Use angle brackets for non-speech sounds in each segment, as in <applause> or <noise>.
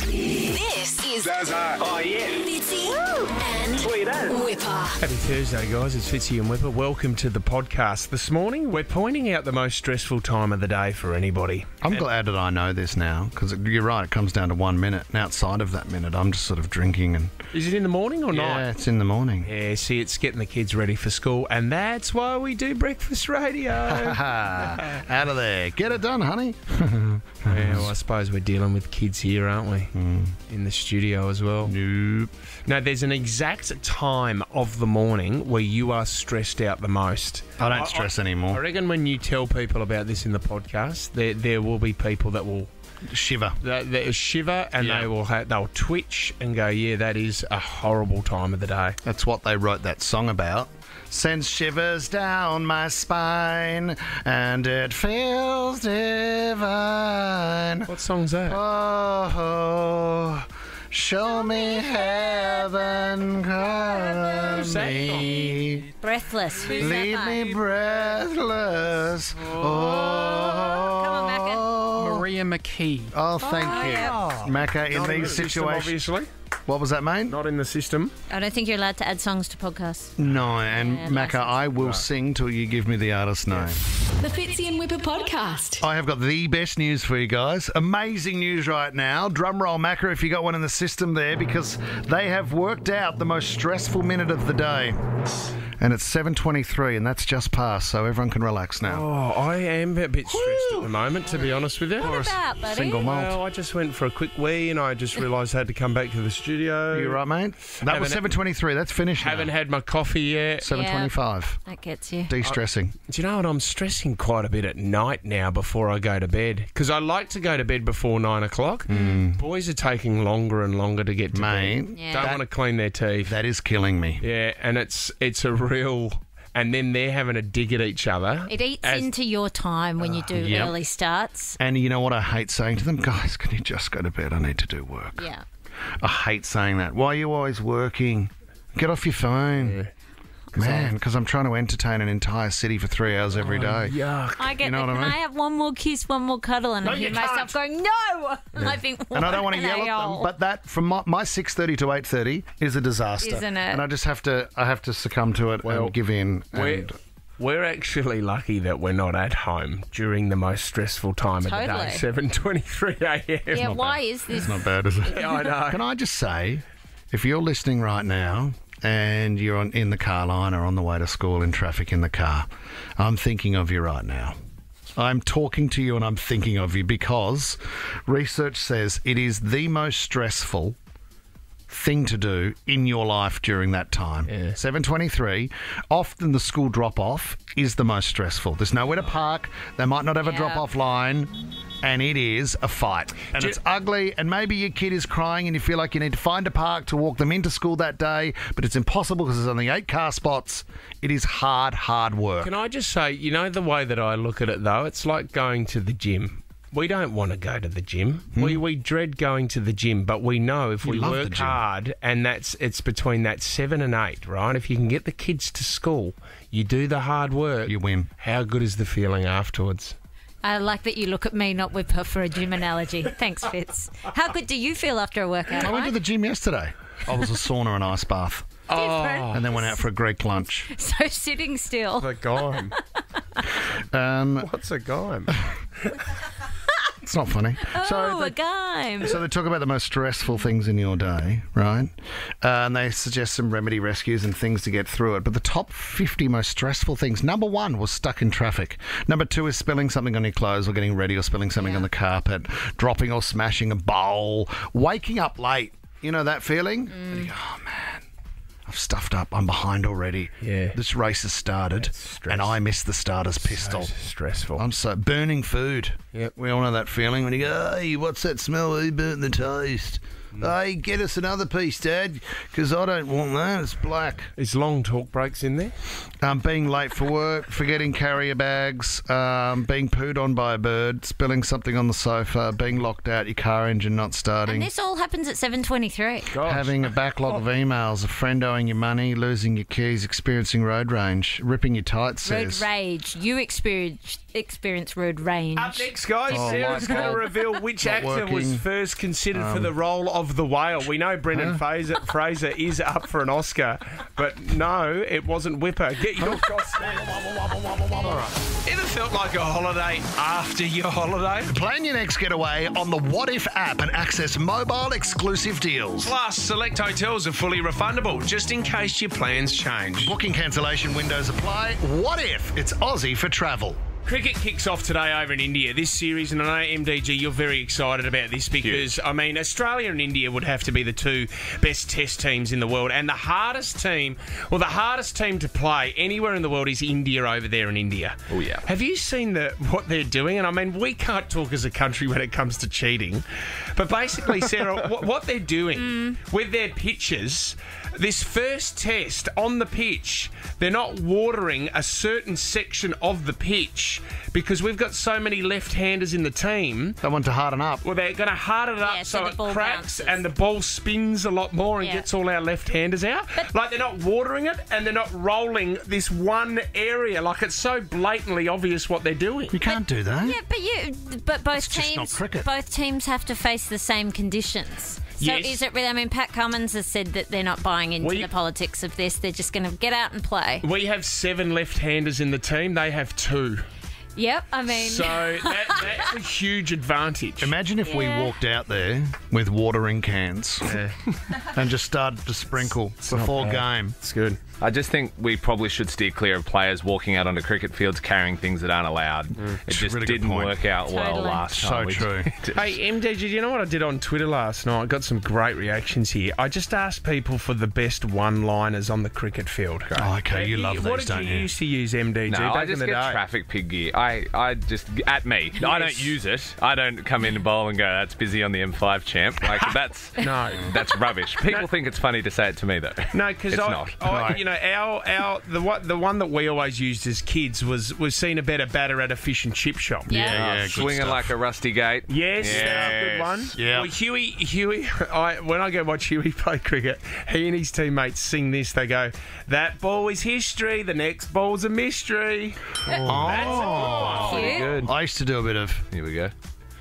This is Zaza. Oh, yeah. Fitzy and Sweet. Wippa. Happy Thursday, guys. It's Fitzy and Wippa. Welcome to the podcast. This morning, we're pointing out the most stressful time of the day for anybody. I'm glad that I know this now because you're right. It comes down to one minute, and outside of that minute, I'm just sort of drinking and Is it in the morning or not? yeah, night? it's in the morning. Yeah, see, it's getting the kids ready for school, and that's why we do breakfast radio. <laughs> Out of there, get it done, honey. <laughs> yeah, well, I suppose we're dealing with kids here, aren't we? Hmm. In the studio as well. Nope. No, there's an exact time of the morning where you are stressed out the most. I don't stress anymore. I reckon when you tell people about this in the podcast, there there will be people that will Shiver. they, they shiver and Yeah. they will ha- they'll twitch and go, yeah, that is a horrible time of the day. That's what they wrote that song about. Sends shivers down my spine, and it feels divine. What song's that? Oh, oh. Show me heaven, color me. Breathless. Who's Leave me by? breathless. Oh, come on, Oh, Maria McKee. oh thank you. Macca, in Not in the these system, situations. obviously. What was that, mate? Not in the system. I don't think you're allowed to add songs to podcasts. No, and Yeah, Macca. I will sing till you give me the artist name. The Fitzy and Wippa podcast. I have got the best news for you guys. Amazing news right now. Drum roll, Macca, if you got one in the system there, because they have worked out the most stressful minute of the day. And it's 7.23, and that's just past, so everyone can relax now. Oh, I am a bit stressed at the moment, to be honest with you. What about, buddy? Single malt. Well, I just went for a quick wee and I just realised I had to come back to the studio. You're right, mate? That was Haven't- 7.23. That's finished Haven't now. had my coffee yet. 7.25. That gets you. De-stressing. Do you know what? I'm stressing quite a bit at night now before I go to bed because I like to go to bed before nine o'clock. Hmm. Boys are taking longer and longer to get to Mate, bed. Yeah. Don't want to clean their teeth. that is killing me. yeah, and it's it's a real. And then they're having a dig at each other. It eats as- into your time when you do Yep. early starts. And you know what I hate saying to them? Guys, can you just go to bed? I need to do work. Yeah. I hate saying that. Why are you always working? Get off your phone. Man, because I'm trying to entertain an entire city for three hours every oh, day. Yuck. I get You know the, what I can mean? I have one more kiss, one more cuddle, and I hear you myself going, no! <laughs> I think, And I don't want to yell at them, but that from my, my 6:30 to 8:30 is a disaster, Isn't it? And I just have to I have to succumb to it Well, and give in. We're, And we're actually lucky that we're not at home during the most stressful time of the Totally. day, seven twenty-three a.m. Yeah, why is this? not bad, is it? Yeah, I know. Can I just say, if you're listening right now and you're on, in the car line or on the way to school in traffic in the car, I'm thinking of you right now. I'm talking to you and I'm thinking of you because research says it is the most stressful thing to do in your life during that time. Yeah. 723, often the school drop off is the most stressful. There's nowhere to park, they might not have a Yeah. drop off line, and it is a fight. And Do- it's ugly, and maybe your kid is crying and you feel like you need to find a park to walk them into school that day, but it's impossible because there's only eight car spots. It is hard, hard work. Can I just say, you know, the way that I look at it though, it's like going to the gym. We don't want to go to the gym. We we dread going to the gym, but we know if we Hmm. love the work gym. hard and that's it's between that seven and eight, right? If you can get the kids to school, you do the hard work. You win. How good is the feeling afterwards? I like that you look at me, not with her, for a gym analogy. Thanks, Fitz. How good do you feel after a workout? I went to the gym yesterday. I was a sauna and ice bath, Different. and then went out for a Greek lunch. <laughs> So sitting still. The gime. <laughs> Um, What's a gime? <laughs> it's not funny. Oh, they- a guy. So they talk about the most stressful things in your day, right? Uh, and they suggest some remedy rescues and things to get through it. But the top 50 most stressful things number one was stuck in traffic. Number two is spilling something on your clothes or getting ready or spilling something Yeah. on the carpet, dropping or smashing a bowl, waking up late. You know that feeling? You go, oh man. I've stuffed up. I'm behind already. Yeah. This race has started, and I missed the starter's pistol. So stressful. I'm so burning food. Yep. We all know that feeling when you go, hey, what's that smell? Who burnt the toast? Hey, get us another piece, Dad, because I don't want that. It's black. Is long talk breaks in there? Um, being late for work, forgetting carrier bags, um, being pooed on by a bird, spilling something on the sofa, being locked out, your car engine not starting. And this all happens at 7:23. Gosh. Having a backlog of emails, a friend owing you money, losing your keys, experiencing road rage, ripping your tights. Road Says. rage. You experience experience road range. Up next, guys, Oh, Sarah's going to reveal which Not actor was working. Um, first considered for the role of the whale. We know Brendan Fraser, Fraser is up for an Oscar, but no, it wasn't Wippa. Get your costume. Ever felt like a holiday after your holiday? Plan your next getaway on the Wotif app and access mobile exclusive deals. Plus, select hotels are fully refundable, just in case your plans change. Booking cancellation windows apply. Wotif it's Aussie for travel? Cricket kicks off today over in India. This series, and I know MDG, you're very excited about this because I mean, Australia and India would have to be the two best Test teams in the world, and the hardest team, well, the hardest team to play anywhere in the world is India over there in India. Oh, yeah. Have you seen the what they're doing? And I mean, we can't talk as a country when it comes to cheating, but basically, Sarah, <laughs> what, what they're doing mm. with their pitches. This first test on the pitch, they're not watering a certain section of the pitch because we've got so many left-handers in the team. They want to harden up. Well, they're going to harden it up Yeah, so so, it cracks bounces. and the ball spins a lot more and Yeah. gets all our left-handers out. like they're not watering it and they're not rolling this one area. Like it's so blatantly obvious what they're doing. You can't do that. Yeah, but you, but both just not teams, cricket. both teams have to face the same conditions. So Yes. is it really? I mean, Pat Cummins has said that they're not buying into We- the politics of this. They're just going to get out and play. We have seven left-handers in the team. They have two. Yep. I mean, So <laughs> that, that's a huge advantage. Imagine if we walked out there with watering cans <laughs> and just started to sprinkle before game. It's good. I just think we probably should steer clear of players walking out onto cricket fields carrying things that aren't allowed. Mm. It just really didn't work out well last So time. We true. <laughs> did. Hey, MD, did you know what I did on Twitter last night? I got some great reactions here. I just asked people for the best one-liners on the cricket field. Oh, okay, you love What these, did don't you What did you? used to use MDG No, back I in just the get day? traffic pig gear. I, I just at me. I don't use it. I don't come in and bowl and go. That's busy on the M5 champ. Like <laughs> that's No. that's rubbish. People think it's funny to say it to me though. No, because it's I, not. I No. you know, our our the one the one that we always used as kids was was seen a better batter at a fish and chip shop. Yeah. Yeah, yeah, oh, good Swinging stuff. like a rusty gate. Yes, that's a good one. Yeah. Well, Huey, Huey, I, when I go watch Huey <laughs> play cricket, he and his teammates sing this. They go, "That ball is history. The next ball's a mystery." Oh. oh cute. Good. I used to do a bit of Here we go.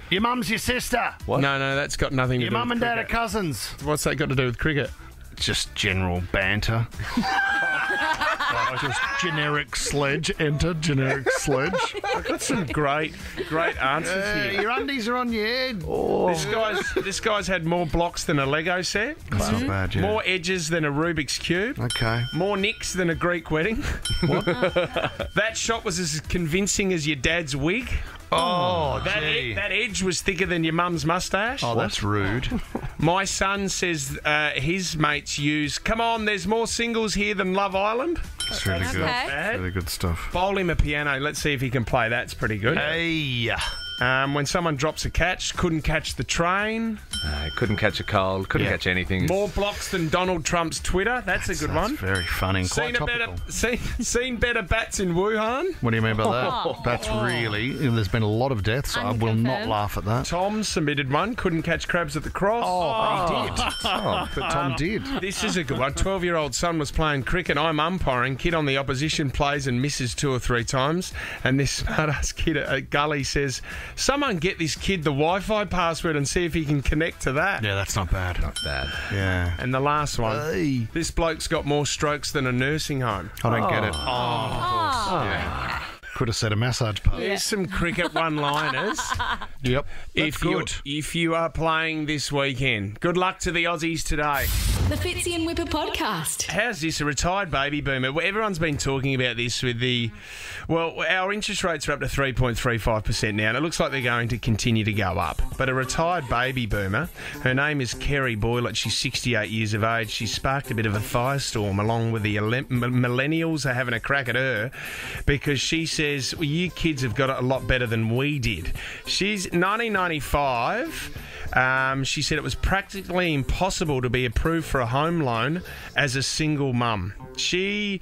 your mum's your sister. What? No, no, that's got nothing to Your do. Your mum with and dad are cousins. What's that got to do with cricket? Just general banter. <laughs> Just generic sledge. Enter generic sledge. I've got some great, great answers Uh, here. your undies are on your head. This guy's this guy's had more blocks than a Lego set, That's not bad, yeah. more edges than a Rubik's cube. Okay. More nicks than a Greek wedding. <laughs> What? <laughs> that shot was as convincing as your dad's wig. Oh, That, gee. that edge was thicker than your mum's mustache. Oh, that's rude. <laughs> My son says uh, his mates use, come on, there's more singles here than Love Island. That's really good. Okay. Bad. Really good stuff. Bowl him a piano. Let's see if he can play. That's pretty good. Hey. Um, when someone drops a catch, couldn't catch the train. Uh, couldn't catch a cold. Couldn't Yeah. catch anything. More blocks than Donald Trump's Twitter. That's, a good That's one. very funny. and Seen, Quite a better, topical. seen, seen better bats in Wuhan. What do you mean by Oh. that? That's really. There's been a lot of deaths. I will not Unconfirmed. laugh at that. Tom submitted one. Couldn't catch crabs at the cross. Oh, but he did. <laughs> Oh, but Tom did. This is a good one. 12 year old son was playing cricket. I'm umpiring. Kid on the opposition plays and misses two or three times. And this <laughs> smart ass kid at, at Gully says, Someone get this kid the Wi Fi password and see if he can connect to that. Yeah, that's not bad. Not bad. Yeah. And the last one. Hey. This bloke's got more strokes than a nursing home. I don't get it. Oh. Could have said a massage parlor. There's some cricket one liners. <laughs> Yep. if you good. if you are playing this weekend. Good luck to the Aussies today. The Fitzy and Wippa podcast. How's this? A retired baby boomer. Well, Everyone's been talking about this with the. Well, our interest rates are up to 3.35% now, and it looks like they're going to continue to go up. But a retired baby boomer, her name is Kerry Boylett, she's 68 years of age. She sparked a bit of a firestorm along with the ele- millennials are having a crack at her because she says says, well, You kids have got it a lot better than we did. She's 1995. Um, she said it was practically impossible to be approved for a home loan as a single mum. She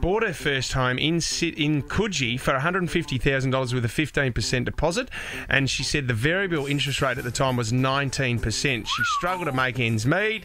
bought her first home in in Coogee for $150,000 with a 15% deposit, and she said the variable interest rate at the time was 19%. She struggled to make ends meet.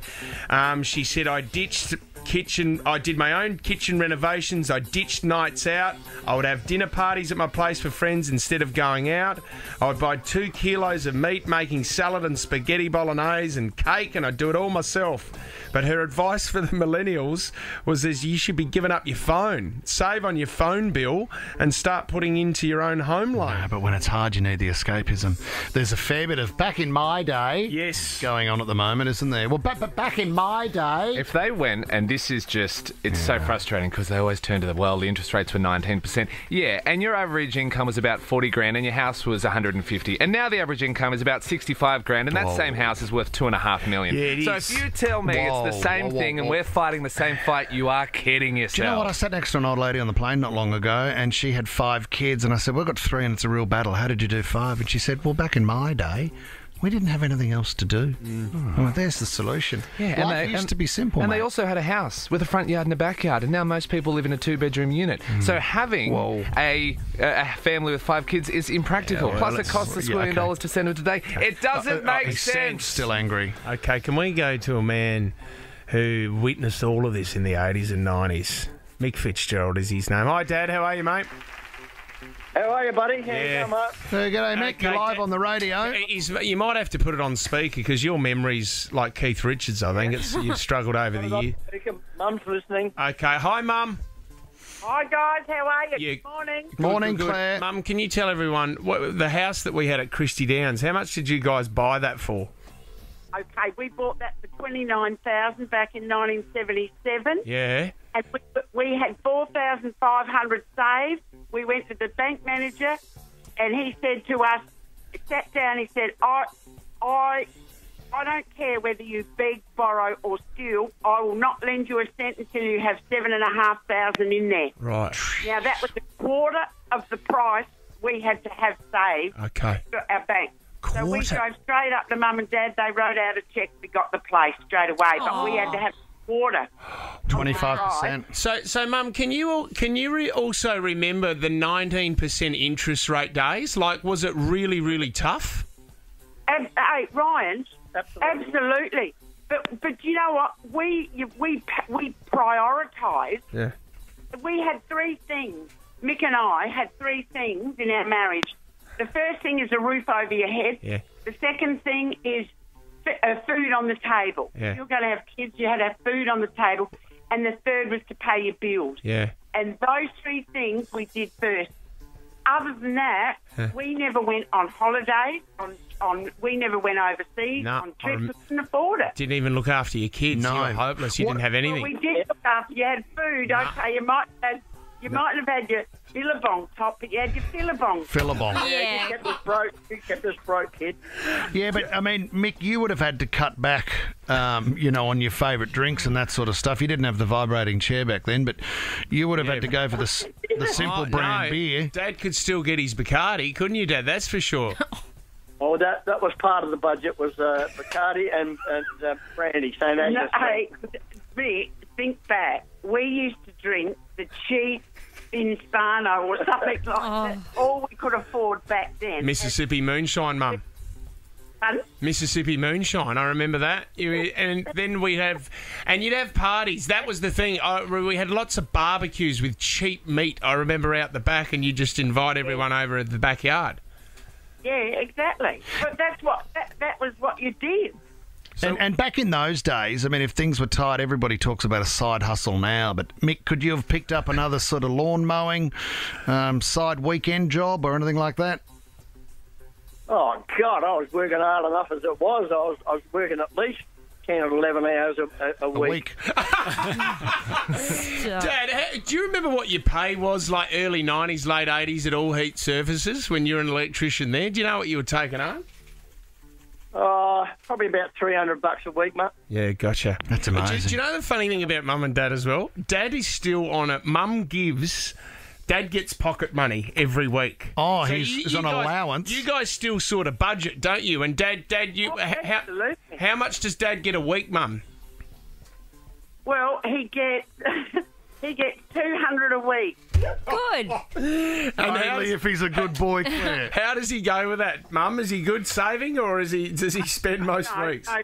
Um, she said, I ditched kitchen. I did my own kitchen renovations. I ditched nights out. I would have dinner parties at my place for friends instead of going out. I would buy two kilos of meat, making salad and spaghetti bolognese and cake, and I'd do it all myself. But her advice for the <laughs> millennials was is you should be giving up your phone, save on your phone bill, and start putting into your own home loan. Yeah, but when it's hard, you need the escapism. There's a fair bit of back in my day Yes. going on at the moment, isn't there? Well, but, but back in my day. If they went, and this is just, it's so frustrating because they always turn to the, well, the interest rates were 19%. Yeah, and your average income was about 40 grand and your house was 150. And now the average income is about 65 grand and that Whoa. same house is worth two and a half million. Yeah, it so is. if you tell me Whoa, it's the same whoa, thing and we're fighting the same fight, you are kidding yourself. Do you know what? I sat next to an old lady on the plane not long ago, and she had five kids, and I said, "We've got three, and it's a real battle. How did you do five? And she said, "Well, back in my day." We didn't have anything else to do. I went, there's the solution. Yeah, Life used to be simple. And mate. they also had a house with a front yard and a backyard, and now most people live in a two-bedroom unit. So having. Whoa. a, a family with five kids is impractical. Yeah, well, Plus, it let's- costs a yeah, squillion okay. dollars to send them today. It doesn't Uh, uh, make he sense. still angry. Okay, can we go to a man who witnessed all of this in the 80s and 90s? Mick Fitzgerald is his name. Hi, Dad. How are you, mate? How are you, buddy? How Yeah. you going, mate? Uh, g'day, Mick. Okay, You're live Dad. on the radio. He's, you might have to put it on speaker because your memory's like Keith Richards. I think it's you've struggled over the year. Mum's listening. Okay, hi, Mum. Hi guys, how are you? Yeah. Good morning. Morning, Good, good. Claire. Mum, can you tell everyone what, the house that we had at Christie Downs? How much did you guys buy that for? Okay, we bought that for twenty nine thousand back in nineteen seventy seven, Yeah. and we, we had four thousand five hundred saved. We went to the bank manager, and he said to us, he sat down. He said, "I, I, I don't care whether you beg, borrow, or steal. I will not lend you a cent until you have seven and a half thousand in there." Right. Now that was a quarter of the price we had to have saved. Okay. to our bank. So we drove straight up to mum and dad. They wrote out a cheque. We got the place straight away, but we had to have water. Twenty-five percent. So, so, Mum, can you can you re- also remember the nineteen percent interest rate days? Like, was it really, really tough? Ab- hey, Ryan, Absolutely. absolutely. But but you know what? We we we prioritised. Yeah. We had three things. Mick and I had three things in our marriage. The first thing is a roof over your head. Yeah. The second thing is f- uh, food on the table. Yeah. If you're going to have kids, you had to have food on the table. And the third was to pay your bills. Yeah. And those three things we did first. Other than that, we never went on holiday. On, on we never went overseas No, on trips. rem- we couldn't afford it. Didn't even look after your kids. No. You were hopeless. You What- didn't have anything. Well, we did look after you had food. Okay, you might have you might have had your billabong top, but you had your billabong. Philibong. Yeah. You Kept us broke. You kept us broke, kid. Yeah, but I mean, Mick, you would have had to cut back, um, you know, on your favourite drinks and that sort of stuff. You didn't have the vibrating chair back then, but you would have had to go for the s- the <laughs> simple Oh, brand no. beer. Dad could still get his Bacardi, couldn't you, Dad? That's for sure. <laughs> Oh, that that was part of the budget was uh, Bacardi and and uh, brandy. So that's No, just- hey, Rick, think back. We used to drink the cheap Inspano or something like oh. that. All we could afford back then. Mississippi moonshine, Mum. And- Mississippi moonshine. I remember that. You, and then we'd have, and you'd have parties. That was the thing. I, we had lots of barbecues with cheap meat. I remember out the back, and you just invite everyone over at the backyard. yeah, exactly. But that's what that, that was what you did. And, and back in those days, I mean, if things were tight, everybody talks about a side hustle now. But Mick, could you have picked up another sort of lawn mowing um, side weekend job or anything like that? oh God, I was working hard enough as it was. I was I was working at least ten or eleven hours a, a, a A week. week. <laughs> Dad, do you remember what your pay was like early 90s, late 80s at All Heat Surfaces when you were an electrician there? Do you know what you were taking home? Uh, probably about three hundred bucks a week, mate. Yeah, gotcha. That's amazing. do you know the funny thing about mum and dad as well? Dad is still on it. Mum gives Dad gets pocket money every week. Oh, he's- he's on guys, allowance. You guys still sort of budget, don't you? And Dad, Dad, you Oh, how, how much does Dad get a week, Mum? Well, he gets he gets two hundred a week. Good. <laughs> And Only if he's a good boy, <laughs> Claire. how does he go with that, Mum? Is he good saving, or is he does he spend most No, weeks? no.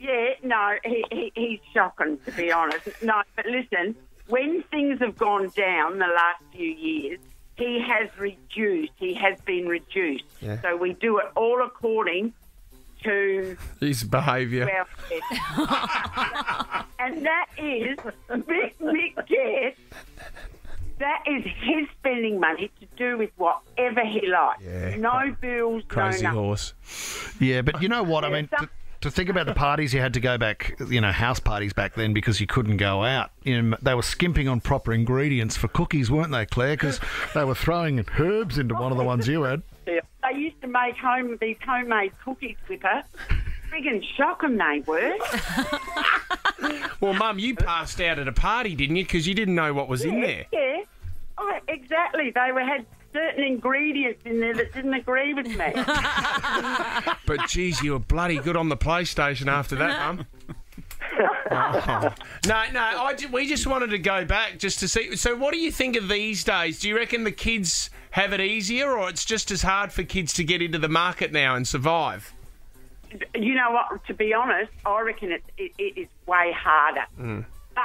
Yeah, no, he, he, he's shocking to be honest. No, but listen, when things have gone down the last few years, he has reduced. He has been reduced. Yeah. So we do it all according to His behaviour. <laughs> and that is Mick Mick gets. That is his spending money to do with whatever he likes. Yeah, no bills, Crazy no horse. Yeah, but you know what? I mean, to, to think about the parties you had to go back, you know, house parties back then because you couldn't go out. You know, they were skimping on proper ingredients for cookies, weren't they, Claire? Because they were throwing herbs into one of the ones you had. They used to make home these homemade cookies with her. Friggin' shocking they were. <laughs> Well, Mum, you passed out at a party, didn't you? Because you didn't know what was in there. Yeah. Oh, exactly. They were had certain ingredients in there that didn't agree with me. <laughs> But geez, you were bloody good on the PlayStation after that, Mum. <laughs> No, no, I ju- we just wanted to go back just to see. So, what do you think of these days? Do you reckon the kids have it easier, or it's just as hard for kids to get into the market now and survive? you know what? To be honest, I reckon it, it, it is way harder. Mm. But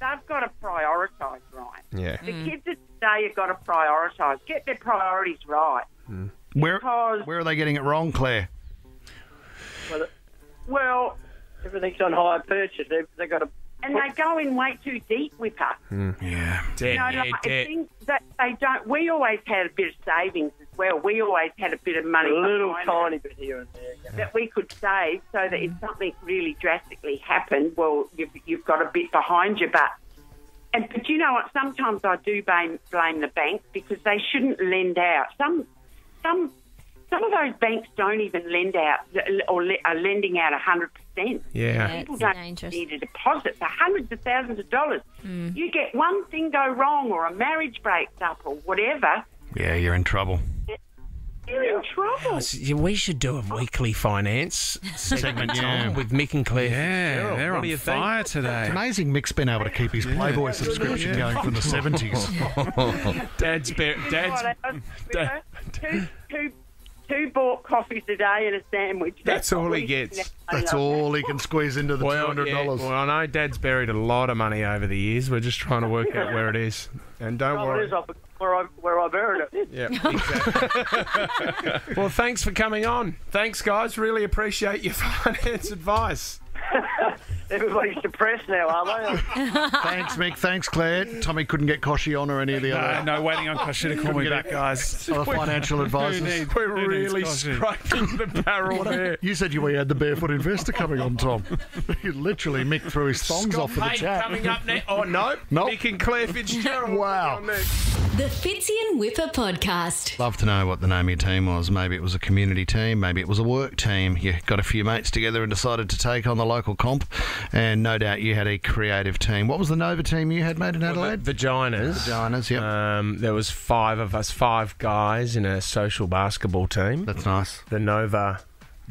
they've got to prioritise right. Yeah. The kids of today have got to prioritise. Get their priorities right. Mm. Where, Because- where are they getting it wrong, Claire? Well, Everything's on high purchase. They've, they've got to. And they go in way too deep with us. Mm. Yeah, debt, you know, yeah, debt. Things that they don't. We always had a bit of savings as well. We always had a bit of money, a little tiny bit here and there, yeah. that we could save, so that if hmm. something really drastically happened, well, you've, you've got a bit behind you. But and but you know what? Sometimes I do blame blame the banks because they shouldn't lend out. Some some some of those banks don't even lend out or are lending out 100% cents. Yeah. yeah People don't dangerous. need a deposit for hundreds of thousands of dollars. Mm. You get one thing go wrong or a marriage breaks up or whatever. Yeah, you're in trouble. You're in trouble. Uh, we should do a weekly finance segment yeah. with Mick and Claire. Yeah, they're on fire think? today. It's amazing Mick's been able to keep his Playboy subscription going from the 70s. <laughs> Dad's... Be- <laughs> Dad's, Dad's two bought coffees a day and a sandwich. That's all he gets. That's all he can squeeze into the Well, $200. yeah, well, I know Dad's buried a lot of money over the years. We're just trying to work out where it is. And don't Trouble worry. is, I- where I where I buried it. Yeah, exactly. <laughs> well, thanks for coming on. Thanks, guys. Really appreciate your <laughs> finance advice. <laughs> Everybody's depressed now, are they? Thanks, Mick. Thanks, Claire. Tommy couldn't get Kochie on or any of the No, other, no, waiting on Kochie to call me Get back, guys. <laughs> other financial advisors. needs- We're Who needs really Kochie? scraping the <laughs> barrel there. You said you we had the barefoot investor coming on, Tom. <laughs> Literally, Mick threw his thongs Scott off for the Pape chat. coming up next. Oh, no. Nope. Mick and Claire Fitzgerald. Wow. on next. The Fitzy and Wippa podcast. Love to know what the name of your team was. Maybe it was a community team, maybe it was a work team. You got a few mates together and decided to take on the local comp, and no doubt you had a creative team. What was the Nova team you had, made in Adelaide? Vaginas. Vaginas, yep. Um, there was five of us, five guys in a social basketball team. That's nice. the Nova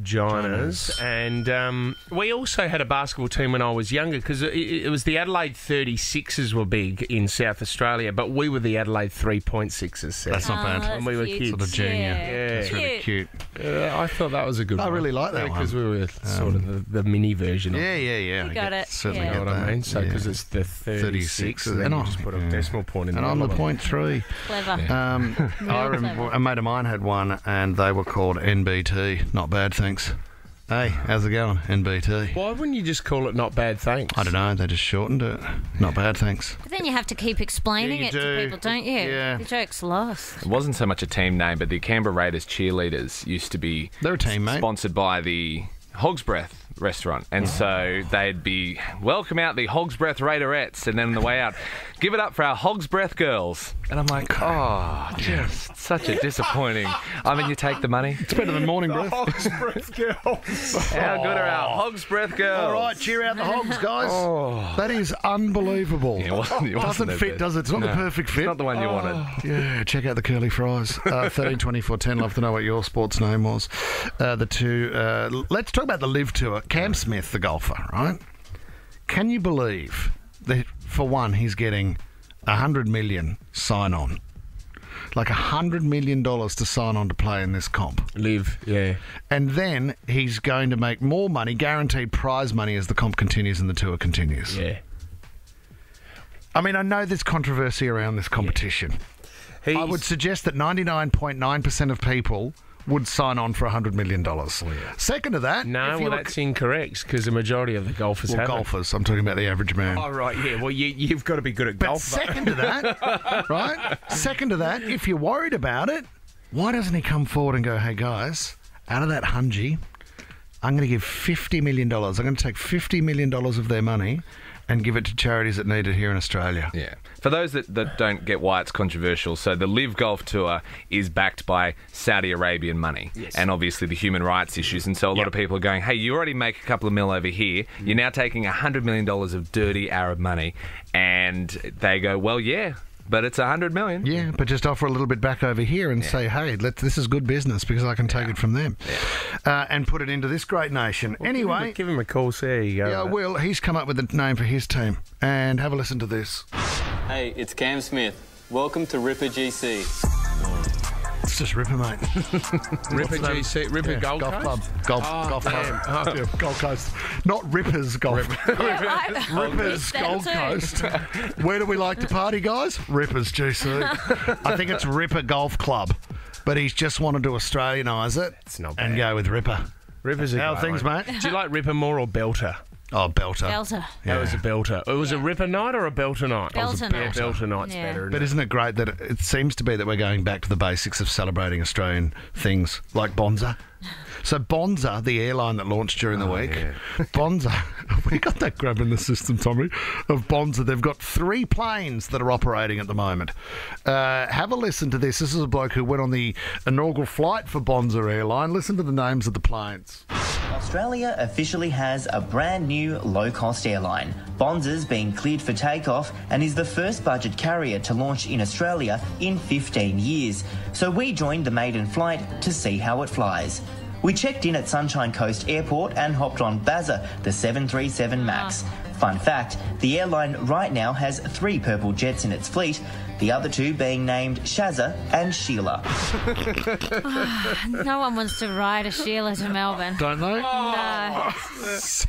Ginas. And um, we also had a basketball team when I was younger because it, it was the Adelaide 36ers were big in South Australia, but we were the Adelaide 3.6ers. That's not bad. When we were kids. Sort of junior. Yeah. That's really cute. Uh, I thought that was a good I one. really like that Because one. we were sort of the, the mini version of Yeah, yeah, yeah. You I got get- it. Certainly Yeah. You got know what I mean? So Yeah. because it's the 36, 36, and then I- just put a yeah. decimal point in And the I'm the middle of point three. Clever. Um, <laughs> I remember a mate of mine had one, and they were called NBT. Not bad, thanks. Hey, how's it going, NBT? Why wouldn't you just call it not bad thanks? I don't know. They just shortened it. Not bad, thanks. But then you have to keep explaining Yeah, you it to do. people, don't you? Yeah. The joke's lost. It wasn't so much a team name, but the Canberra Raiders cheerleaders used to be They're a team, mate. sponsored by the Hog's Breath restaurant, and so they'd be welcome out the Hog's Breath Raiderettes, and then on the way out, give it up for our Hog's Breath girls. And I'm like, oh, just such a disappointing. I mean, you take the money. It's better than morning breath. Hog's breath girls. <laughs> How good are our Hog's Breath girls? All right, cheer out the hogs, guys. That is unbelievable. Yeah, it wasn't- it wasn't Doesn't fit, bad. does it? It's not the perfect fit. Not the one you wanted. Yeah, check out the curly fries. Uh, <laughs> 13, 24, 10. Love to know what your sports name was. Uh, the two. Uh, let's talk about the live tour. Cam Smith, the golfer, right? Can you believe that, for one, he's getting a hundred million sign on? Like a hundred million dollars to sign on to play in this comp. Live, yeah. And then he's going to make more money, guaranteed prize money, as the comp continues and the tour continues. Yeah. I mean, I know there's controversy around this competition. He's, I would suggest that 99.9% of people would sign on for $100 million. Oh, second to that, no, if well, look- that's incorrect because the majority of the golfers well, have golfers. I'm talking about the average man. Oh, right, yeah. Well, you, you've got to be good at but golf. second to that, <laughs> right? Second to that, if you're worried about it, why doesn't he come forward and go, hey, guys, out of that hungy, I'm going to give $50 million. I'm going to take $50 million of their money and give it to charities that need it here in Australia. Yeah. For those that, that don't get why it's controversial, so the LIV Golf Tour is backed by Saudi Arabian money and obviously the human rights issues. And so a lot of people are going, hey, you already make a couple of mil over here. You're mm. now taking $100 million of dirty Arab money. And they go, well, yeah, but it's a 100 million. Yeah, but just offer a little bit back over here and say, hey, let this is good business because I can take it from them uh, and put it into this great nation. anyway, Give him a call, see how you go. yeah, with it. Will, he's come up with a name for his team. And have a listen to this. Hey, it's Cam Smith. Welcome to Ripper GC. It's just Ripper, mate. <laughs> Ripper GC, Ripper Yeah, Gold golf Coast? club. Golf, Oh, ah, golf damn. club. Oh. Yeah, Gold Coast. Not Rippers Golf. <laughs> I- <laughs> Rippers Gold too. Coast. Where do we like to party, guys? Rippers GC. I think it's Ripper Golf Club. But he's just wanted to Australianise it It's not and go with Ripper. Ripper's a How are things, one. mate? Do you like Ripper more or Belter? Oh, Belter. Belter. That was a belter. It was a ripper night or a belter night? It was a Belter night. Belter night's Yeah. better. But isn't it great that it seems to be that we're going back to the basics of celebrating Australian things like Bonza? So Bonza, the airline that launched during the week, <laughs> Bonza, <laughs> we got that grab in the system, Tommy, of Bonza. They've got three planes that are operating at the moment. Uh, have a listen to this. This is a bloke who went on the inaugural flight for Bonza Airline. Listen to the names of the planes. Australia officially has a brand new low cost airline. Bonza's been cleared for takeoff and is the first budget carrier to launch in Australia in 15 years. So we joined the maiden flight to see how it flies. We checked in at Sunshine Coast Airport and hopped on Bazza, the 737 MAX. Fun fact the airline right now has three purple jets in its fleet, the other two being named Shazza and Sheila. Ah, no one wants to ride a Sheila to Melbourne. Don't they? No. Oh.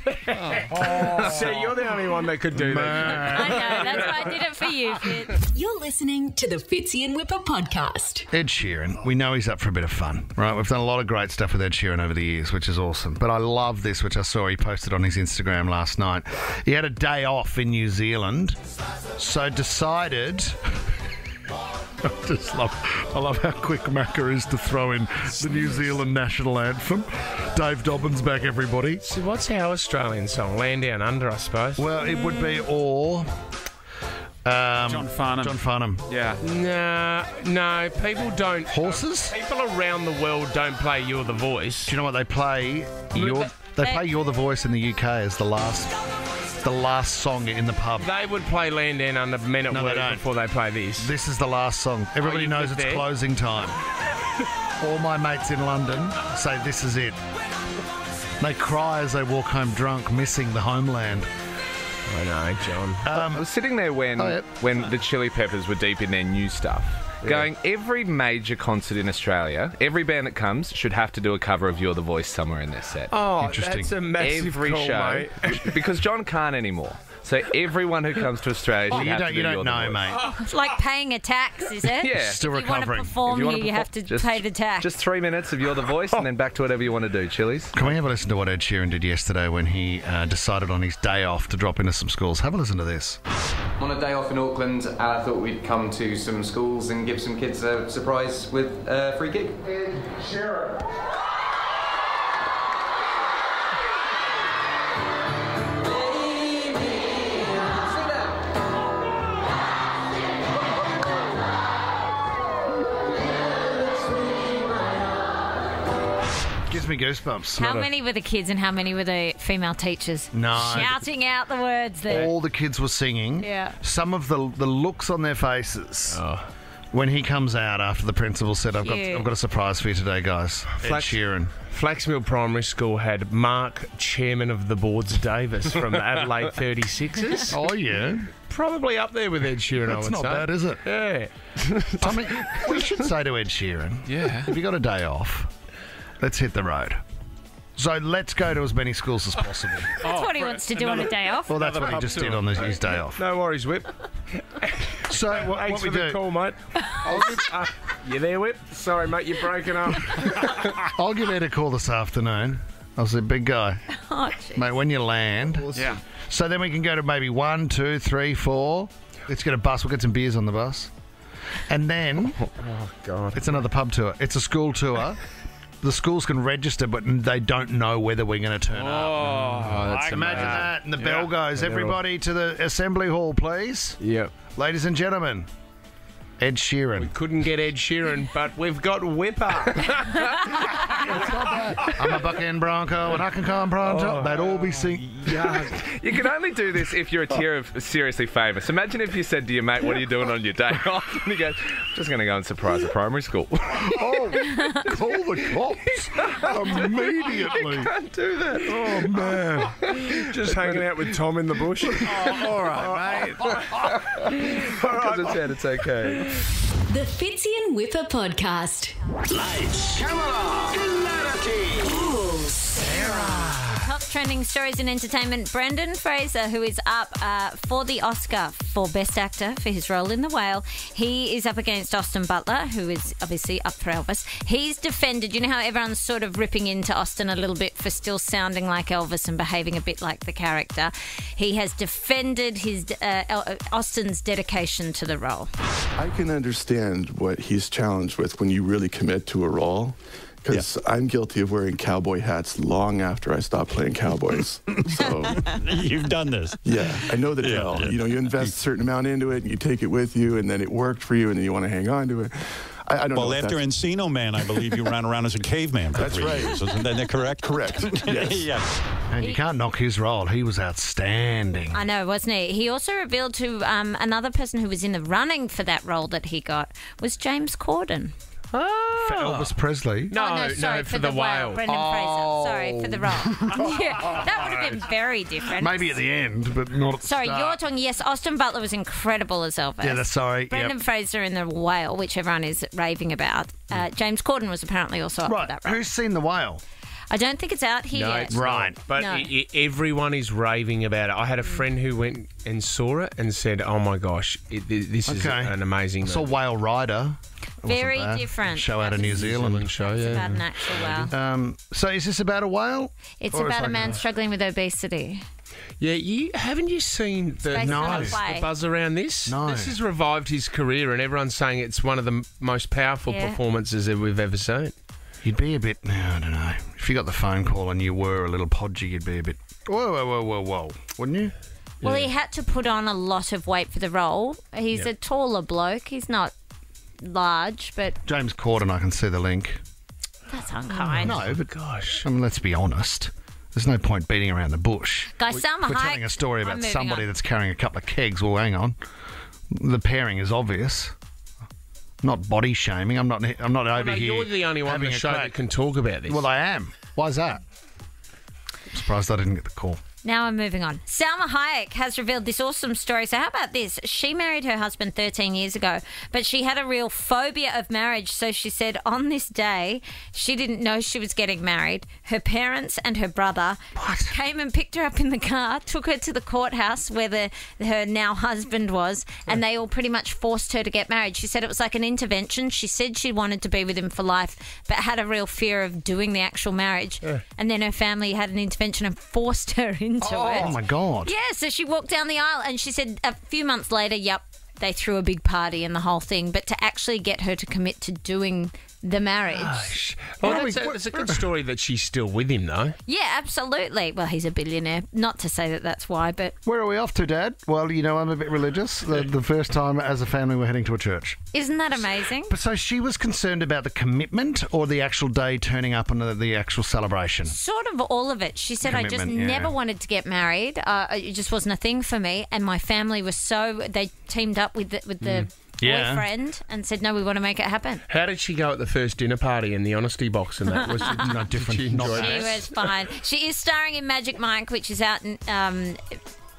<laughs> So you're the only one that could do that. I know. That's why I did it for you, Fitz. You're listening to the Fitzy and Wippa podcast. Ed Sheeran, we know he's up for a bit of fun, right? We've done a lot of great stuff with Ed Sheeran over the years, which is awesome. But I love this, which I saw he posted on his Instagram last night. He had a day off in New Zealand, so decided. I <laughs> just love, I love how quick Macca is to throw in the New Zealand national anthem. Dave Dobbyn's back, everybody. So what's our Australian song? Land Down Under, I suppose. Well, it would be or. Um, John Farnham. John Farnham. Yeah. Nah, no, people don't. Horses? People around the world don't play You're the Voice. Do you know what they play? Your, they play "You're the Voice" in the UK as the last, the last song in the pub. They would play Land Down Under Men at No, they Work don't. before they play this. This is the last song. Everybody oh, you knows put it's there? closing time. All my mates in London say this is it. They cry as they walk home drunk, missing the homeland. I know, John. Um, I was sitting there when Oh, yep. when the Chili Peppers were deep in their new stuff. Going, every major concert in Australia, every band that comes should have to do a cover of You're the Voice somewhere in their set. oh, interesting. that's a massive every call, show. mate. <laughs> because John can't anymore. So everyone who comes to Australia Oh, you have don't, to you do You're don't know, Voice. mate. It's like paying a tax, is it? <laughs> Yeah. Still If you want to recovering. perform If you wanna here, you have to just- pay the tax. Just three minutes of You're the Voice and then back to whatever you want to do, Chili's. Can we have a listen to what Ed Sheeran did yesterday when he uh, decided on his day off to drop into some schools? Have a listen to this. On a day off in Auckland, and I thought we'd come to some schools and give some kids a surprise with a free gig. Gives me goosebumps. How Not a- many were the kids and how many were the female teachers? No. Shouting out the words there. All the kids were singing. Yeah. Some of the the looks on their faces. Oh. When he comes out after the principal said, I've got, Cute. I've got a surprise for you today, guys. Ed Flax- Sheeran. Flaxmill Primary School had Mark, chairman of the boards, Davis from the <laughs> Adelaide 36ers. Oh, yeah. Probably up there with Ed Sheeran, I That's would not say. bad, is it? Yeah. <laughs> Tommy, we should say to Ed Sheeran, Yeah. "Have you got a day off, let's hit the road. So let's go to as many schools as possible. <laughs> That's what he wants to do on a day off. Well, that's what he just did on his, his day off. No worries, Whip. <laughs> So what, Thanks what we for the do? call, mate. <laughs> I'll give, uh, you there, Whip? Sorry, mate, you're breaking up. I'll give Ed a call this afternoon. I'll say, big guy, Oh, gee. mate, when you land. yeah. So then we can go to maybe one, two, three, four. Let's get a bus. We'll get some beers on the bus. And then Oh, God. it's another pub tour. It's a school tour. The schools can register, but they don't know whether we're going to turn up. Oh, oh that's imagine amazing. that. And the bell goes, Yeah. everybody to the assembly hall, please. Yep. Ladies and gentlemen, Ed Sheeran. We couldn't get Ed Sheeran, but we've got Wippa. <laughs> I'm a Buckhand Bronco and I can come Bronco. Oh. They'd all be singing. You can only do this if you're a tier of seriously famous. Imagine if you said to your mate, "What are you doing on your day <laughs> off?" And he goes, "Just going to go and surprise a primary school." Oh, call the cops immediately. Can't do that. Oh, man. Just hanging out with Tom in the bush. Oh, all right, mate. <laughs> Because it said it's okay. The Fitzy and Wippa podcast. Lights, camera, hilarity. Trending stories in entertainment. Brendan Fraser, who is up uh, for the Oscar for Best Actor for his role in The Whale, he is up against Austin Butler, who is obviously up for Elvis. He's defended, you know how everyone's sort of ripping into Austin a little bit for still sounding like Elvis and behaving a bit like the character. He has defended his uh, Austin's dedication to the role. I can understand what he's challenged with when you really commit to a role. Because I'm guilty of wearing cowboy hats long after I stopped playing cowboys. So, <laughs> You've done this. yeah, I know the Yeah, deal. yeah. You know, you invest a certain amount into it and you take it with you, and then it worked for you, and then you want to hang on to it. I, I don't Well, know. after that's- Encino Man, I believe you ran around as a caveman for That's three right. years. Isn't that correct? Correct. <laughs> Yes. yeah. And you can't knock his role. He was outstanding. I know, wasn't he? He also revealed to um, another person who was in the running for that role that he got was James Corden. For Elvis Presley. No, oh, no, sorry, for, the, whale. Brendan Fraser. Sorry, for the role. <laughs> <laughs> yeah, that would have been very different. Maybe at the end, but not at the Sorry, start. you're talking. Yes, Austin Butler was incredible as Elvis. Yeah, that's sorry. Brendan Yep. Fraser in the Whale, which everyone is raving about. Uh, James Corden was apparently also up for Right. that role. Who's seen the whale? I don't think it's out here No, yet. it's Right. not. But No. i i everyone is raving about it. I had a friend who went and saw it and said, "Oh my gosh, it, this is Okay. an amazing." I saw. Whale Rider. Wasn't Very bad. different. Show out of New Zealand. show. It's Yeah. about an actual whale. Um, so is this about a whale? It's Or about a like man struggling with obesity. Yeah, you haven't you seen the, based on a buzz, play. the buzz around this? No. This has revived his career, and everyone's saying it's one of the m- most powerful Yeah. performances that we've ever seen. You'd be a bit. I don't know. If you got the phone call and you were a little podgy, you'd be a bit. Whoa, whoa, whoa, whoa, whoa, wouldn't you? Well, he had to put on a lot of weight for the role. He's a taller bloke. He's not large, but James Corden, I can see the link. that's oh, unkind. No, but Gosh. I mean, let's be honest. There's no point beating around the bush. Guys, Salma We're Hayek. telling a story I'm about moving somebody on. that's carrying a couple of kegs. Well, hang on. The pairing is obvious. Not body shaming. I'm not. I'm not over No, here. you're the only one on the show that can talk about this. Well, I am. Why's that? I'm surprised I didn't get the call. Now I'm moving on. Salma Hayek has revealed this awesome story. So, how about this? She married her husband 13 years ago, but she had a real phobia of marriage. So, she said on this day, she didn't know she was getting married. Her parents and her brother came and picked her up in the car, took her to the courthouse where the, her now husband was, and they all pretty much forced her to get married. She said it was like an intervention. She said she wanted to be with him for life, but had a real fear of doing the actual marriage. And then her family had an intervention and forced her <laughs> into Oh it. Oh my god. Yeah, so she walked down the aisle and she said a few months later, yep, they threw a big party and the whole thing. But to actually get her to commit to doing the marriage. Well, that's a, it's a good story that she's still with him, though. Yeah, absolutely. Well, he's a billionaire. Not to say that that's why, but Where are we off to, Dad? Well, you know, I'm a bit religious. The, the first time as a family we're heading to a church. isn't that amazing? But so she was concerned about the commitment or the actual day turning up and the, the actual celebration? Sort of all of it. She said, I just yeah. never wanted to get married. Uh, it just wasn't a thing for me. And my family was so, they teamed up with the, with the Yeah. boyfriend and said, no, we want to make it happen. How did she go at the first dinner party in the honesty box and that? Was <laughs> she no different? Did she She was fine. She is starring in Magic Mike, which is out in, um,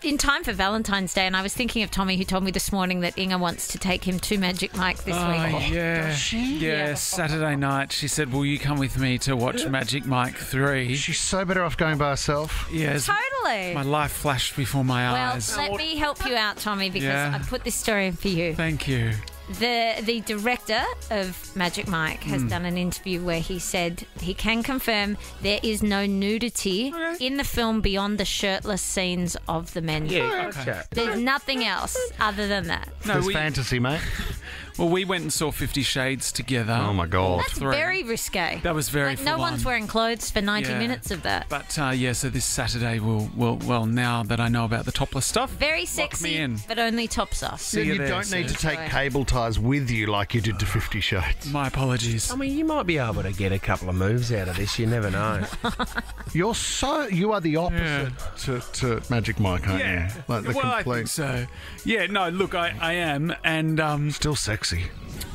in time for Valentine's Day. And I was thinking of Tommy, who told me this morning that Inga wants to take him to Magic Mike this Oh, week. Oh, yeah. Yeah, Saturday night. She said, Will you come with me to watch Magic Mike 3? She's so better off going by herself. Yes. Totally. My life flashed before my Well, eyes. let me help you out, Tommy, because Yeah. I put this story in for you. Thank you. The the director of Magic Mike has Hmm. done an interview where he said he can confirm there is no nudity in the film beyond the shirtless scenes of the men. Yeah, okay. There's nothing else other than that. No, we- fantasy, mate. <laughs> Well, we went and saw Fifty Shades together. Oh, my God. That's very risque. That was very Like, no full one's wearing clothes for 90 Yeah. minutes of that. But uh, yeah, so this Saturday we'll, well, well, now that I know about the topless stuff, Very me sexy, in. but only tops off. See you you there, don't need to Sue. take cable ties with you like you did to Fifty Shades. My apologies. I mean, you might be able to get a couple of moves out of this. You never know. <laughs> You're so you are the opposite to, to Magic Mike, aren't Yeah. you? Like the well, I think so. Yeah, no, look, I, I am, and um, still sexy.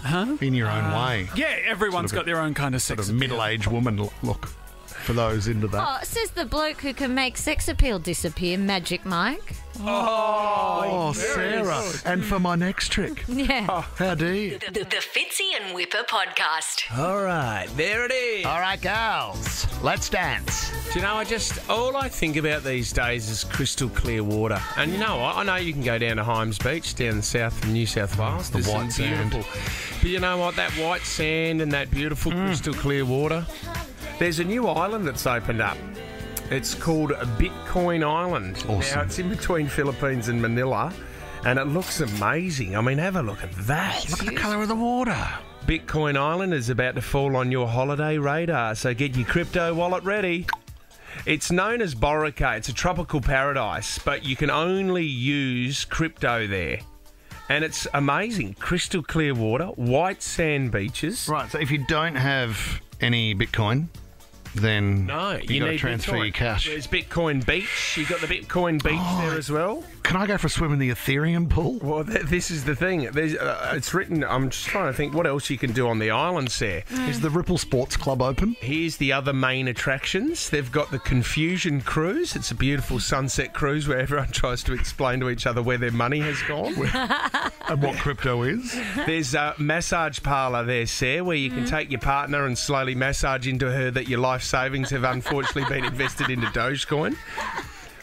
Huh? In your own Uh, way. Yeah, everyone's Sort got of their own kind of Sort sex. of middle-aged woman l- look for those into that. Oh, says the bloke who can make sex appeal disappear, Magic Mike. Oh, Sarah. And for my next trick. <laughs> Yeah. How do you? The, the, the Fitzy and Wippa podcast. All right, there it is. All right, girls, let's dance. Do you know, I just, all I think about these days is crystal clear water. And you know what? I know you can go down to Hyams Beach down the south of New South Wales. The There's some white sand. beautiful- But you know what? That white sand and that beautiful Mm. crystal clear water. There's a new island that's opened up. It's called Bitcoin Island. Awesome. Now, it's in between Philippines and Manila. And it looks amazing. I mean, have a look at that. Look at the colour of the water. Bitcoin Island is about to fall on your holiday radar, so get your crypto wallet ready. It's known as Boracay. It's a tropical paradise, but you can only use crypto there. And it's amazing. Crystal clear water, white sand beaches. Right, so if you don't have any Bitcoin, then No, you, you, got to transfer Bitcoin. your cash. There's Bitcoin Beach. You got the Bitcoin Beach there as well. Can I go for a swim in the Ethereum pool? Well, th- this is the thing. Uh, it's written. I'm just trying to think what else you can do on the islands Is the Ripple Sports Club open? Here's the other main attractions. They've got the Confusion Cruise. It's a beautiful sunset cruise where everyone <laughs> tries to explain to each other where their money has gone. and what crypto is? There's a massage parlour there, Sarah, where you can take your partner and slowly massage into her that your life savings have unfortunately been invested into Dogecoin.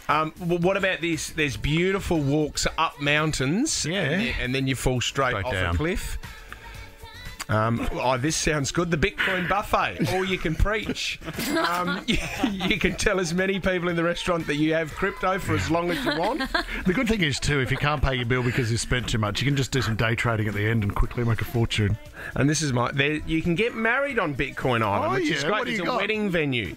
Um, well, what about this? There's beautiful walks up mountains, Yeah. and, then, and then you fall straight, Straight off down. a cliff. Um, oh, this sounds good. The Bitcoin buffet, or you can preach. Um, you, <laughs> <laughs> you can tell as many people in the restaurant that you have crypto for as long as you want. The good thing is, too, if you can't pay your bill because you spent too much, you can just do some day trading at the end and quickly make a fortune. And this is my. There, you can get married on Bitcoin Island, Oh, which is great. What It's a got? wedding venue.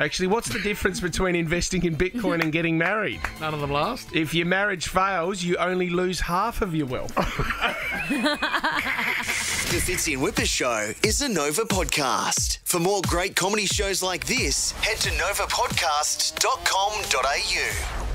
Actually, what's the difference between investing in Bitcoin and getting married? None of them last. If your marriage fails, you only lose half of your wealth. <laughs> The Fitzy and Wippa Show is a Nova podcast. For more great comedy shows like this, head to novapodcast.com.au.